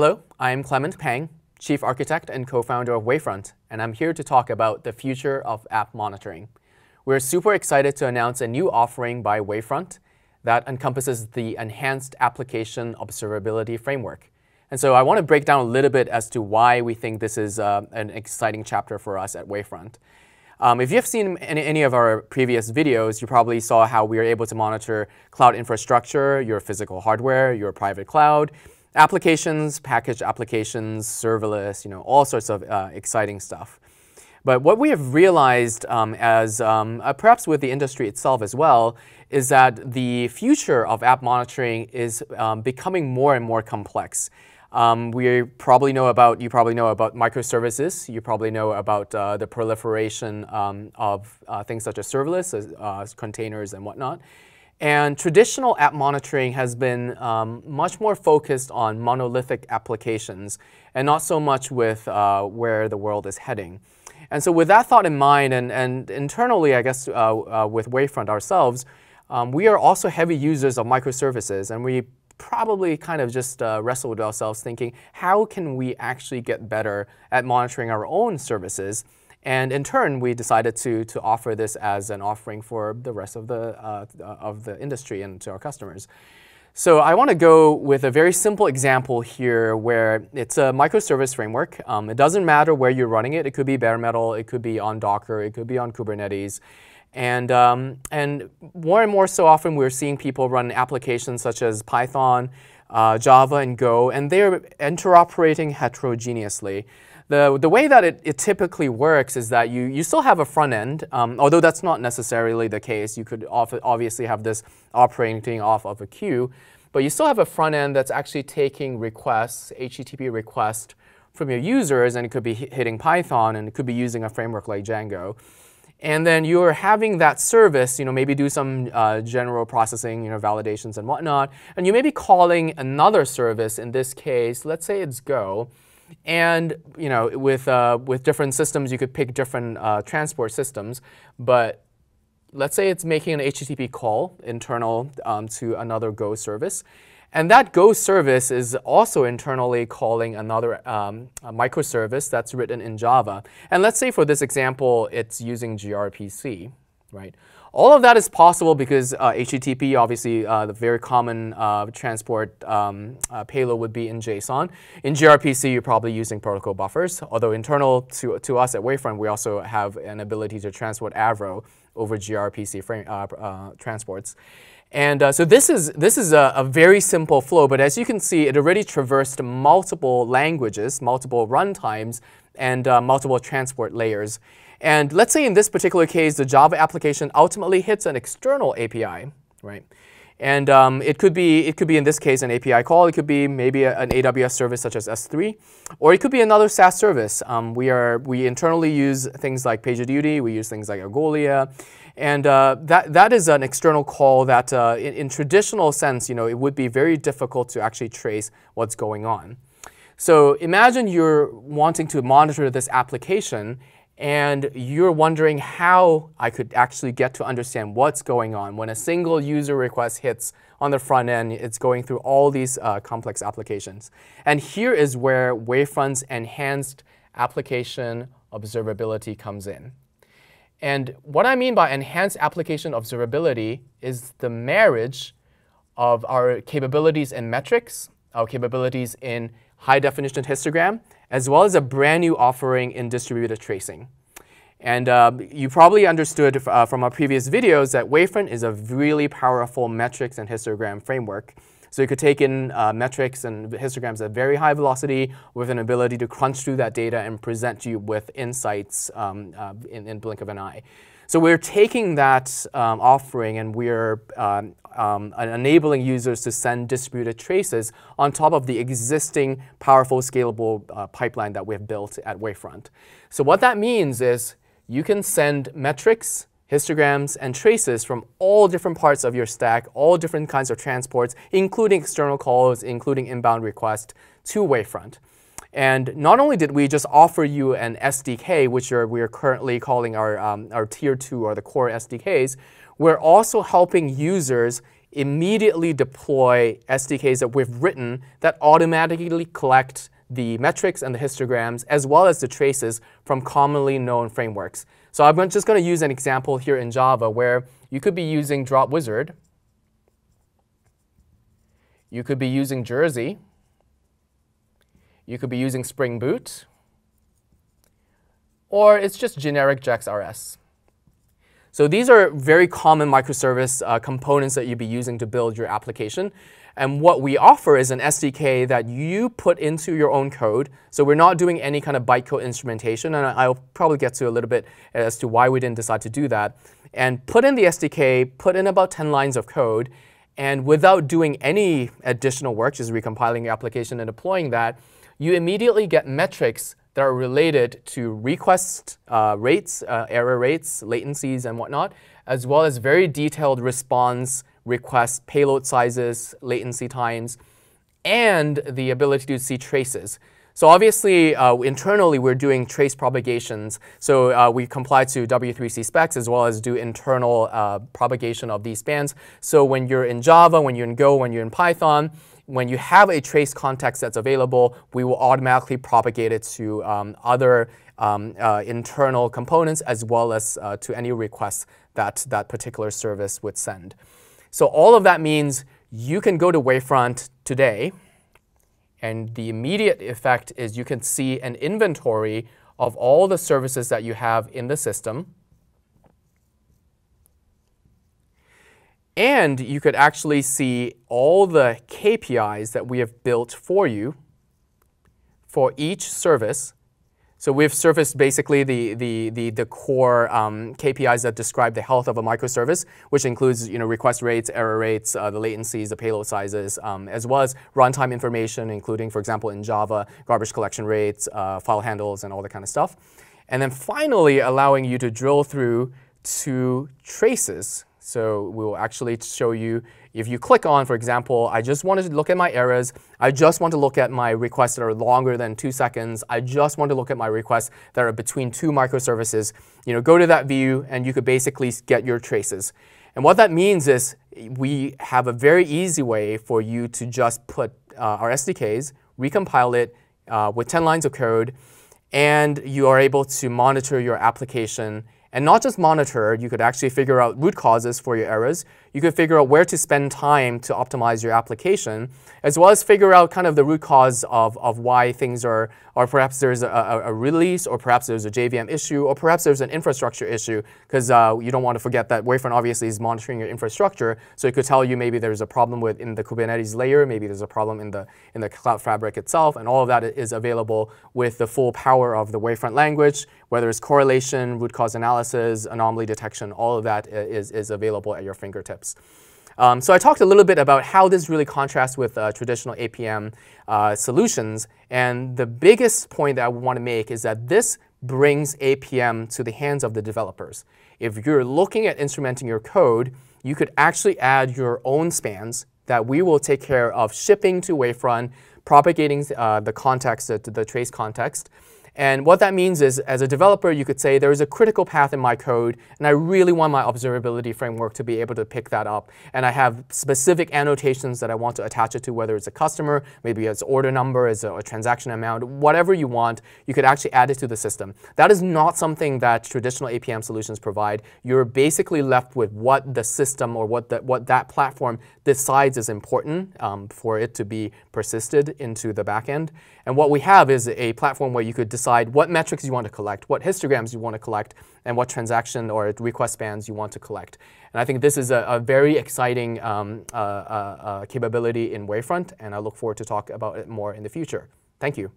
Hello, I'm Clement Pang, Chief Architect and co-founder of Wavefront, and I'm here to talk about the future of app monitoring. We're super excited to announce a new offering by Wavefront that encompasses the Enhanced Application Observability Framework. And so I want to break down a little bit as to why we think this is uh, an exciting chapter for us at Wavefront. Um, if you've seen any, any, of our previous videos, you probably saw how we are able to monitor cloud infrastructure, your physical hardware, your private cloud, applications, packaged applications, serverless, you know, all sorts of uh, exciting stuff. But what we have realized um, as um, uh, perhaps with the industry itself as well is that the future of app monitoring is um, becoming more and more complex. Um, we probably know about, you probably know about microservices. You probably know about uh, the proliferation um, of uh, things such as serverless, uh, containers and whatnot. And traditional app monitoring has been um, much more focused on monolithic applications and not so much with uh, where the world is heading. And so with that thought in mind, and, and internally, I guess, uh, uh, with Wavefront ourselves, um, we are also heavy users of microservices, and we probably kind of just uh, wrestle with ourselves thinking, how can we actually get better at monitoring our own services and in turn, we decided to, to offer this as an offering for the rest of the, uh, of the industry and to our customers. So I want to go with a very simple example here where it's a microservice framework. Um, it doesn't matter where you're running it. It could be bare metal, it could be on Docker, it could be on Kubernetes. And, um, and more and more so often we're seeing people run applications such as Python, uh, Java, and Go, and they're interoperating heterogeneously. The, the way that it, it typically works is that you, you still have a front end, um, although that's not necessarily the case. You could obviously have this operating off of a queue, but you still have a front end that's actually taking requests, HTTP requests from your users, and it could be hitting Python, and it could be using a framework like Django. And then you're having that service, you know, maybe do some uh, general processing, you know, validations and whatnot. And you may be calling another service, in this case, let's say it's Go, and you know, with, uh, with different systems, you could pick different uh, transport systems. But let's say it's making an HTTP call internal um, to another Go service. And that Go service is also internally calling another um, microservice that's written in Java. And let's say for this example, it's using gRPC, right? All of that is possible because uh, HTTP, obviously, uh, the very common uh, transport um, uh, payload would be in JSON. In gRPC, you're probably using protocol buffers, although internal to, to us at Wavefront, we also have an ability to transport Avro over gRPC frame, uh, uh, transports. And so this is, this is a, a, very simple flow, but as you can see, it already traversed multiple languages, multiple runtimes, and multiple transport layers. And let's say in this particular case, the Java application ultimately hits an external API, right? And um, it could be it could be in this case an API call. It could be maybe a, an AWS service such as S3, or it could be another SaaS service. Um, we are we internally use things like PagerDuty. We use things like Algolia, and uh, that that is an external call that uh, in, in traditional sense, you know, it would be very difficult to actually trace what's going on. So imagine you're wanting to monitor this application and you're wondering how I could actually get to understand what's going on. When a single user request hits on the front end, it's going through all these uh, complex applications. And here is where Wavefront's enhanced application observability comes in. And what I mean by enhanced application observability is the marriage of our capabilities in metrics, our capabilities in high definition histogram, as well as a brand new offering in distributed tracing. And uh, you probably understood uh, from our previous videos that Wavefront is a really powerful metrics and histogram framework. So you could take in uh, metrics and histograms at very high velocity with an ability to crunch through that data and present you with insights um, uh, in, in blink of an eye. So we're taking that um, offering and we're um, um, enabling users to send distributed traces on top of the existing powerful scalable uh, pipeline that we've built at Wavefront. So what that means is you can send metrics, histograms, and traces from all different parts of your stack, all different kinds of transports, including external calls, including inbound requests to Wavefront. And not only did we just offer you an SDK, which are, we are currently calling our, um, our tier two or the core SDKs, we're also helping users immediately deploy SDKs that we've written that automatically collect the metrics and the histograms as well as the traces from commonly known frameworks. So I'm just going to use an example here in Java where you could be using Dropwizard. You could be using Jersey. You could be using Spring Boot. Or it's just generic JAX-RS. So these are very common microservice uh, components that you'd be using to build your application. And what we offer is an SDK that you put into your own code. So we're not doing any kind of bytecode instrumentation, and I'll probably get to a little bit as to why we didn't decide to do that. And put in the SDK, put in about 10 lines of code, and without doing any additional work, just recompiling your application and deploying that, you immediately get metrics that are related to request uh, rates, uh, error rates, latencies, and whatnot, as well as very detailed response request payload sizes, latency times, and the ability to see traces. So obviously, uh, internally, we're doing trace propagations. So uh, we comply to W3C specs as well as do internal uh, propagation of these spans. So when you're in Java, when you're in Go, when you're in Python, when you have a trace context that's available, we will automatically propagate it to um, other um, uh, internal components as well as uh, to any requests that that particular service would send. So all of that means you can go to Wavefront today, and the immediate effect is you can see an inventory of all the services that you have in the system. And you could actually see all the KPIs that we have built for you for each service. So we've surfaced basically the, the, the, the core um, KPIs that describe the health of a microservice, which includes you know, request rates, error rates, uh, the latencies, the payload sizes, um, as well as runtime information, including, for example, in Java, garbage collection rates, uh, file handles, and all that kind of stuff. And then finally, allowing you to drill through to traces. So we will actually show you, if you click on, for example, I just want to look at my errors, I just want to look at my requests that are longer than two seconds, I just want to look at my requests that are between two microservices, you know, go to that view and you could basically get your traces. And what that means is we have a very easy way for you to just put uh, our SDKs, recompile it uh, with 10 lines of code, and you are able to monitor your application and not just monitor, you could actually figure out root causes for your errors. You could figure out where to spend time to optimize your application, as well as figure out kind of the root cause of, of why things are, or perhaps there's a, a, release, or perhaps there's a JVM issue, or perhaps there's an infrastructure issue, because uh, you don't want to forget that Wavefront obviously is monitoring your infrastructure, so it could tell you maybe there's a problem with in the Kubernetes layer, maybe there's a problem in the, in the cloud fabric itself, and all of that is available with the full power of the Wavefront language, whether it's correlation, root cause analysis, anomaly detection, all of that is, is available at your fingertips. Um, so I talked a little bit about how this really contrasts with uh, traditional APM uh, solutions. And the biggest point that I want to make is that this brings APM to the hands of the developers. If you're looking at instrumenting your code, you could actually add your own spans that we will take care of shipping to Wavefront, propagating uh, the context, the, the trace context, and what that means is, as a developer, you could say there is a critical path in my code, and I really want my observability framework to be able to pick that up. And I have specific annotations that I want to attach it to, whether it's a customer, maybe it's order number, it's a, a transaction amount, whatever you want, you could actually add it to the system. That is not something that traditional APM solutions provide. You're basically left with what the system or what, the, what that platform decides is important um, for it to be persisted into the backend. And what we have is a platform where you could decide what metrics you want to collect, what histograms you want to collect, and what transaction or request spans you want to collect. And I think this is a, a very exciting um, uh, uh, uh, capability in Wavefront, and I look forward to talk about it more in the future. Thank you.